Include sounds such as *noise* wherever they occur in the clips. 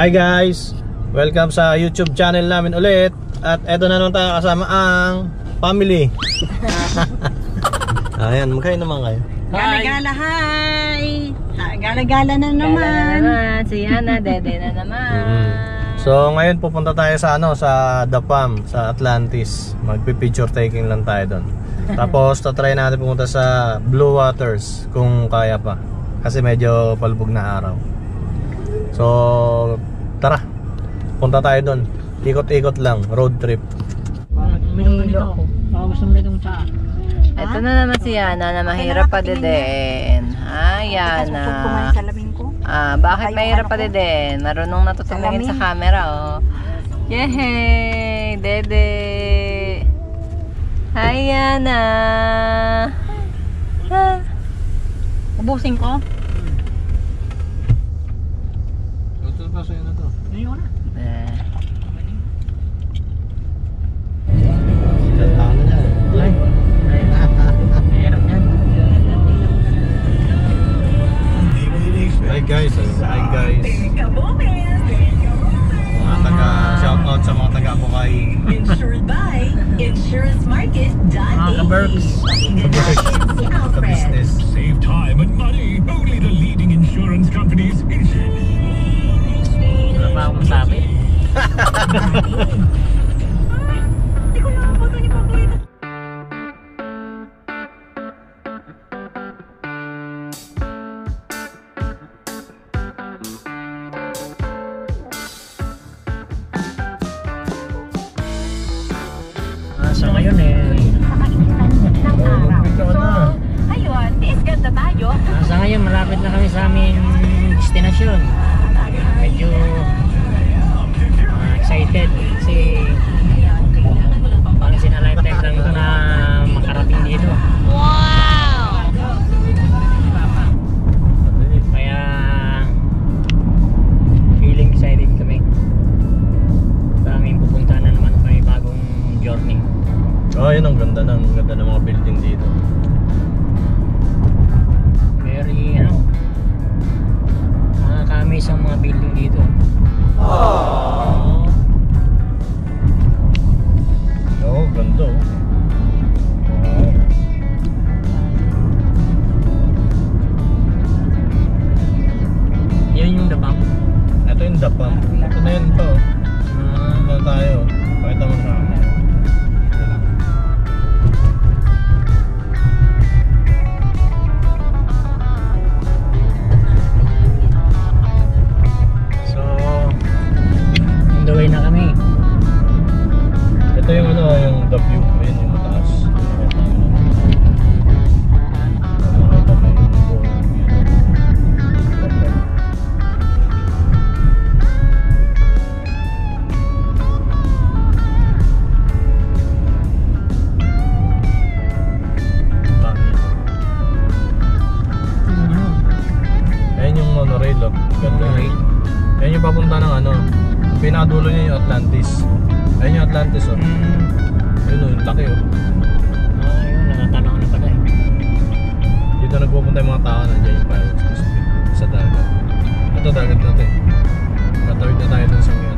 Hi guys! Welcome sa YouTube channel namin ulit At eto na naman tayo kasama ang family *laughs* Ayan, magkain naman kayo Gala-gala, hi! Gala-gala na Naman. Si Yana, dede na naman. *laughs* Mhm. So ngayon pupunta tayo sa ano sa Dapam sa Atlantis. Magpi-picture taking lang tayo doon. *laughs* Tapos tatry natin pumunta sa Blue Waters kung kaya pa. Kasi medyo palubog na araw. So tara. Punta tayo doon. Ikot-ikot lang, road trip. Mahilo ako. Baka gusto mo nitong tsa. Ito na naman si Yana na mahirap pa din. Susod ko man Yana. Ah, bakit mahirap pa din? Marunong na to tumingin sa camera, oh. Yehey! Dede! Hi, Yana! Ah. Ubusin ko. Yan. Hi guys, hi guys. Mga taga shoutout sa mga taga Bukay. Insured by InsuranceMarket.ae. Mga ka-Berks. Ah, so ngayon eh, na. Ayun, tiis ganda tayo. ah, sa ngayon malapit na kami sa aming destinasyon. Medyo ah, excited kasi once in a lifetime lang na makarating dito. Na kami. Ito yung ano, yung the view. Ayun yung mataas. Mo yung monorail, oh. Ganda. Ayun yung papunta ng ano, pinakadulo niya yung Atlantis. Ayun yung Atlantis, oh. Mm. Ayun, oh, yung laki, oh. Ah, yun, nakatanaw na pala eh. Dito nagpupunta yung mga tao nandiyan yung Pirates District sa dagat. Ito dagat natin. Matawid na tayo dun sa may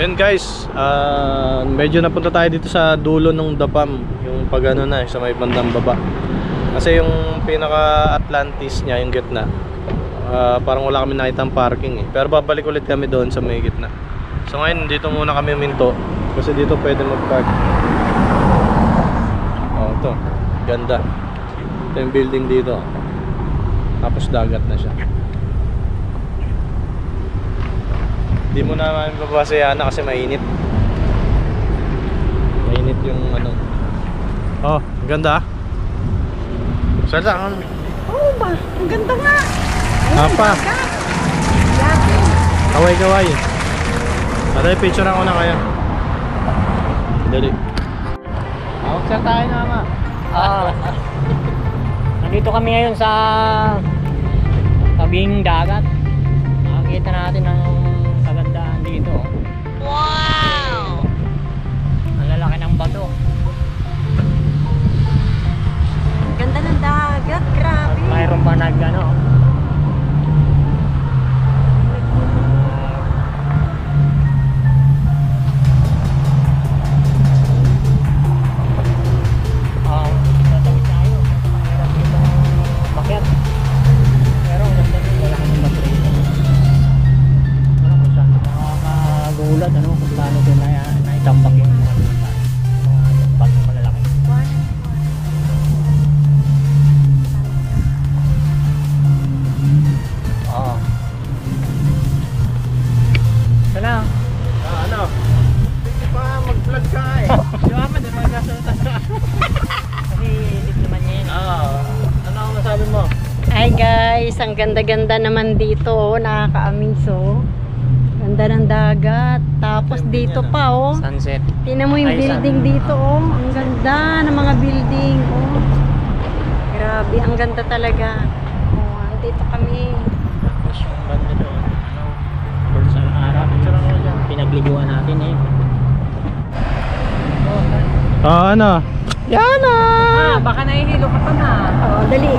Yun guys, ah, medyo napunta tayo dito sa dulo ng Dapam, yung pag ano na, sa may bandang baba. Kasi yung pinaka Atlantis niya, yung gitna, ah, parang wala kami nakita parking eh. Pero babalik ulit kami doon sa may gitna. So ngayon, dito muna kami minto. Kasi dito pwede mag-park. Oh, ito. Ganda. Ito yung building dito. Tapos dagat na siya. Hindi mo naman babasayaan na kasi mainit. Mainit yung ano. Oh, ang ganda ah. Salta ka. Oo ba? Ang ganda nga. Apa? Kaway kaway. Dali, picture ako na kaya. Dali. Awag sa tayo nama. Ah. Nandito kami ngayon sa tabing dagat. Nakakita natin ang dito. Wow! Ang lalaki ng bato. Ganda ng dagat. At Grabe. mayroon pa nag ano. Ang ganda-ganda naman dito, oh. nakaka-amaze oh. Ganda ng dagat. Tapos dito pa oh. Sunset. Tingnan mo yung Ay, building sun- dito oh. Ang ganda ng mga building oh. Grabe, ang ganda talaga. Oh, andito kami. Tapos yung banda doon. Ano? Birds ang araw. Pinagliguan natin eh. Oh, ano? Yana! ah, baka nahihilo ka pa na. Oh, dali.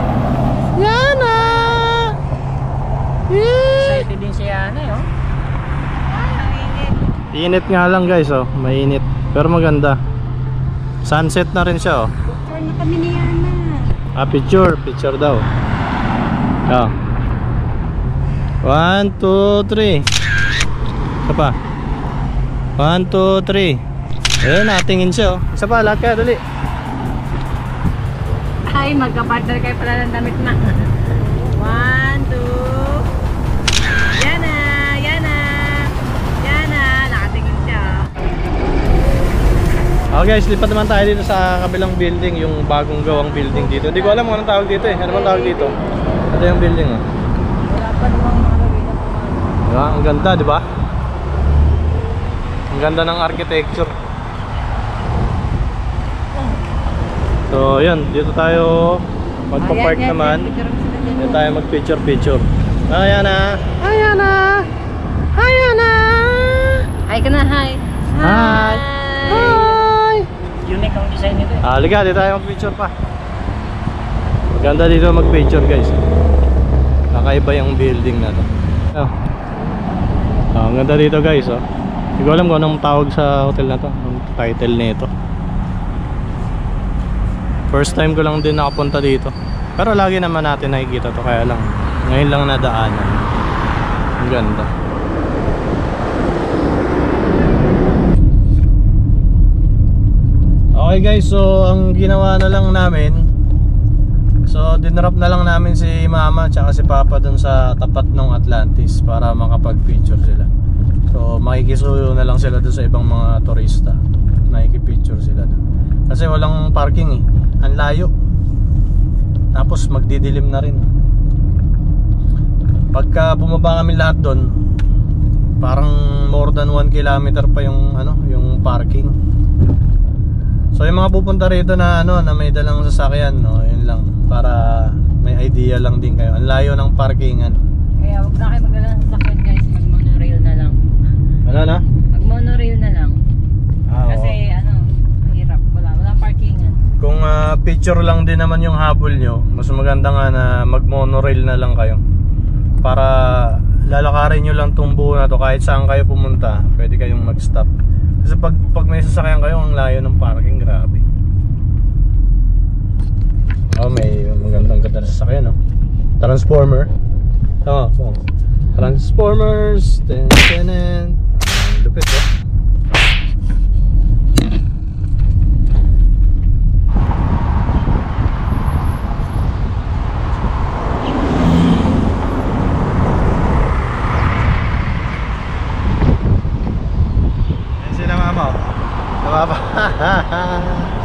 Yana! Excited din si Yana eh oh. Init nga lang guys oh, mainit. Pero maganda. Sunset na rin siya oh. Picture na kami ni Yana. Ah, picture, picture daw. Oh. One, two, three. Isa pa. One, two, three. Ayun, natingin siya oh. Isa pa, lahat kaya, dali. Ay, magka-partner kayo pala ng damit na. *laughs* Okay guys, lipat naman tayo dito sa kabilang building, yung bagong gawang building dito. Hindi ko alam kung anong tawag dito eh. Ano bang tawag dito? Ito yung building oh. Wala pa namang. Diba? Ang ganda, di ba? Ang ganda ng architecture. So, yun. Dito tayo magpa-park naman. Dito tayo mag-picture-picture. Ayan na! Ayan na! Ayan na! Hi ka na, hi! Hi! Hi! Ah, liga, dito tayo mag-picture pa. Ganda dito mag-picture, guys. Kakaiba yung building na to. Oh. Ah, ang ganda dito, guys, oh. Hindi ko alam kung anong tawag sa hotel na to. Ang title nito. First time ko lang din nakapunta dito. Pero lagi naman natin nakikita to kaya lang ngayon lang nadaanan. Ang ganda. Okay guys, so ang ginawa na lang namin So dinrop na lang namin si mama tsaka si papa dun sa tapat ng Atlantis para makapag-picture sila. So makikisuyo na lang sila dun sa ibang mga turista. Nakikipicture sila dun. Kasi walang parking eh, ang layo. Tapos magdidilim na rin. Pagka bumaba kami lahat dun Parang more than 1 kilometer pa yung ano, yung parking So yung mga pupunta rito na ano na may dalang sasakyan no, yun lang para may idea lang din kayo. Ang layo ng parkingan. Kaya huwag na kayo magdala ng sasakyan guys, mag-monorail na lang. Ano na? Mag-monorail na lang. Ah, Kasi ano, mahirap. Wala, wala parkingan. Kung ah, picture lang din naman yung habol nyo, mas maganda nga na mag-monorail na lang kayo. Para lalakarin nyo lang tong buo na to kahit saan kayo pumunta, pwede kayong mag-stop. Kasi pag, pag may sasakyan kayo, ang layo ng parking, grabe. Oh, may magandang ganda na sasakyan, no? Transformer. Tama, tama. Transformers, ten, tenant. Ang lupit, oh. Yan *laughs* *laughs*